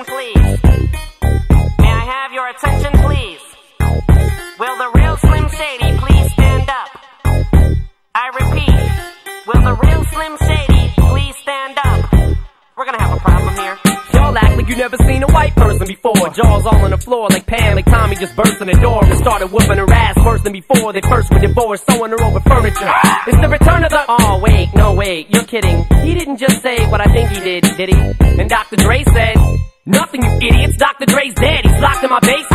attention, please? May I have your attention, please? Will the real Slim Shady please stand up? I repeat, will the real Slim Shady please stand up? We're gonna have a problem here. Y'all act like you never seen a white person before. Jaws all on the floor like Pam, like Tommy just burst in the door and started whooping her ass worse than before. They first were divorced, sewing her over furniture. It's the return of the. Oh wait, no wait, you're kidding. He didn't just say what I think he did, did he? And Dr. Dre said. Nothing, you idiots. Dr. Dre's dead. He's locked in my basement.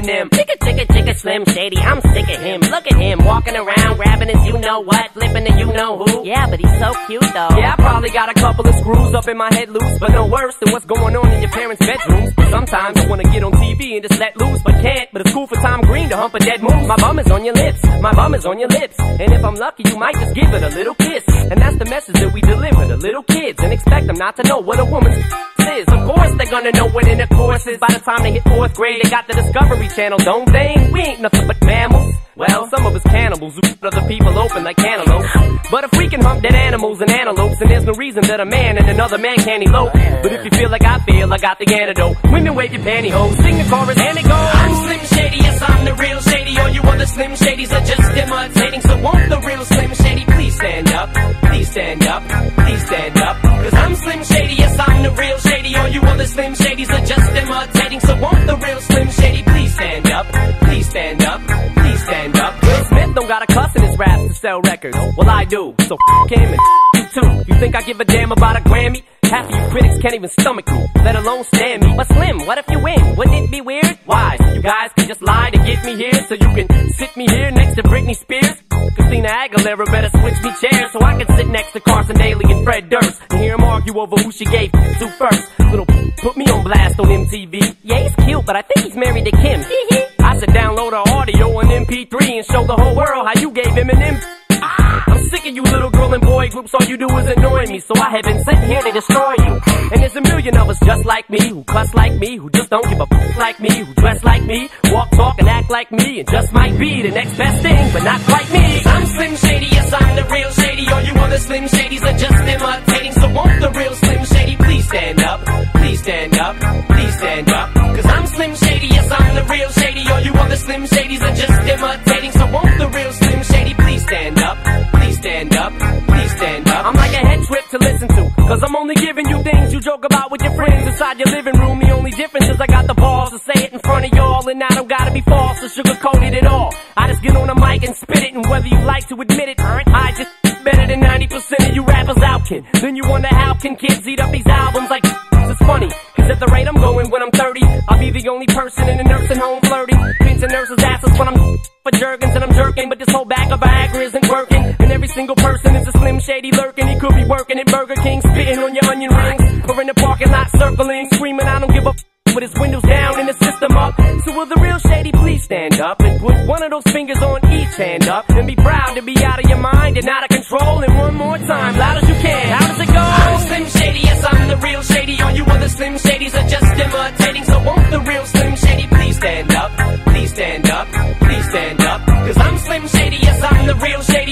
Eminem. Chicka, chicka, chicka, Slim Shady. I'm sick of him. Look at him walking around, grabbing his you know what, flipping the you know who. Yeah, but he's so cute though. Yeah, I probably got a couple of screws up in my head loose, but no worse than what's going on in your parents' bedrooms. Sometimes I wanna get on TV and just let loose, but can't. But it's cool for Tom Green to hump a dead moose. My bum is on your lips, my bum is on your lips. And if I'm lucky, you might just give it a little kiss. And that's the message that we deliver to little kids and expect them not to know what a woman's is. Of course, gonna know what intercourse is. By the time they hit fourth grade, they got the Discovery Channel, don't they? We ain't nothing but mammals. Well, some of us cannibals who other people open like cantaloupes. But if we can hump dead animals and antelopes, then there's no reason that a man and another man can't elope. But if you feel like I feel, I got the antidote. Women wave your pantyhose, sing the chorus, and it goes. I'm Slim Shady, yes, I'm the real Shady. All you other Slim Shadys are just imitating. So won't the real Slim Shady please stand up? Please stand up, please stand up. Cause I'm Slim Shady, yes, I'm the real Shady. All you other Slim Shadys are just imitating. So won't the real Slim Shady please stand up? Please stand up, please stand up. Will Smith don't got a cuss in his raps to sell records. Well, I do, so f him and you too. You think I give a damn about a Grammy? Half of you critics can't even stomach me, let alone stand me. But Slim, what if you win? Wouldn't it be weird? Why? You guys can just lie to get me here, so you can sit me here next to Britney Spears. Christina Aguilera better switch me chairs so I can sit next to Carson Daly and Fred Durst and hear argue over who she gave to first. Little put me on blast on MTV. Yeah, he's cute, but I think he's married to Kim. Mm-hmm. I should download her audio on MP3 and show the whole world how you gave him an M. I'm sick of you little girl and boy groups, all you do is annoy me. So I have been sitting here to destroy you. And there's a million of us just like me, who cuss like me, who just don't give a f like me, who dress like me, walk, talk, and act like me, and just might be the next best thing, but not quite me. I'm Slim Shady, yes, I'm the real Shady. All you other Slim Shadys are just Please stand up, please stand up. Cause I'm Slim Shady, yes, I'm the real Shady. All you other Slim Shadys are just imitating. So won't the real Slim Shady please stand up? Please stand up, please stand up. I'm like a head trip to listen to. Cause I'm only giving you things you joke about with your friends inside your living room. The only difference is I got the balls to say it in front of y'all. And I don't gotta be false or sugarcoated at all. I just get on the mic and spit it. And whether you like to admit it, I just better than 90% of you rappers out, kid. Then you wonder how can kids eat up these albums like funny. Cause at the rate I'm going when I'm 30, I'll be the only person in a nursing home flirting. and nurses' asses when I'm for Jergens and I'm jerking. But this whole bag of Viagra isn't working. And every single person is a slim shady lurking. He could be working at Burger King, spitting on your onion rings. Or in the parking lot circling, screaming, I don't give a f- with his windows down and the system up. So will the real shady please stand up and put one of those fingers on each hand up and be proud to be out of your mind and out of control. And one more time, loud as you can. How does it go? Please stand up. Cause I'm Slim Shady, yes, I'm the real Shady.